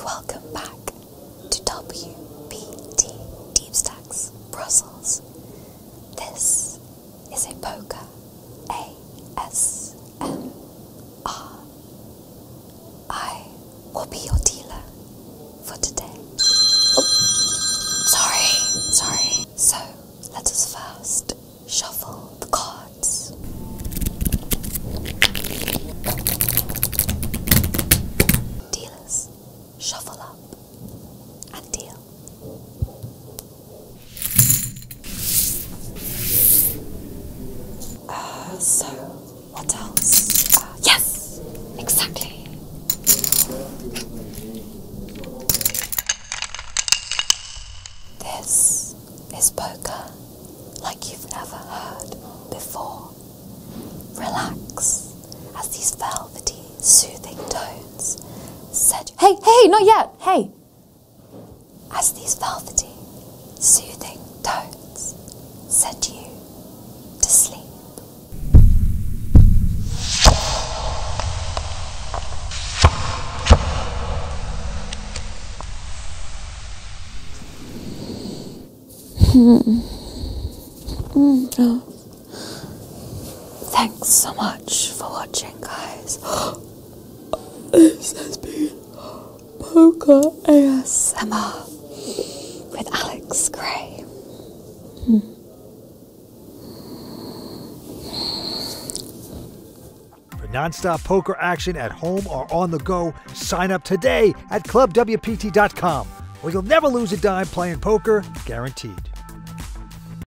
and welcome back to WPT Deep Stacks Brussels. This is a poker ASMR. I will be your dealer for today. Oh, sorry, sorry. So let us first shuffle the cards. Dealers, shuffle up and deal. Uh, so, what else? Uh, yes, exactly. This is poker like you've never heard before. Relax as these velvety, soothing tones. Hey, hey, not yet! Hey! As these velvety, soothing tones set you to sleep. Hmm. Mm. Oh. Thanks so much for watching, guys. this has been Poker ASMR with Alex Gray. For nonstop poker action at home or on the go, sign up today at clubwpt.com, where you'll never lose a dime playing poker, guaranteed.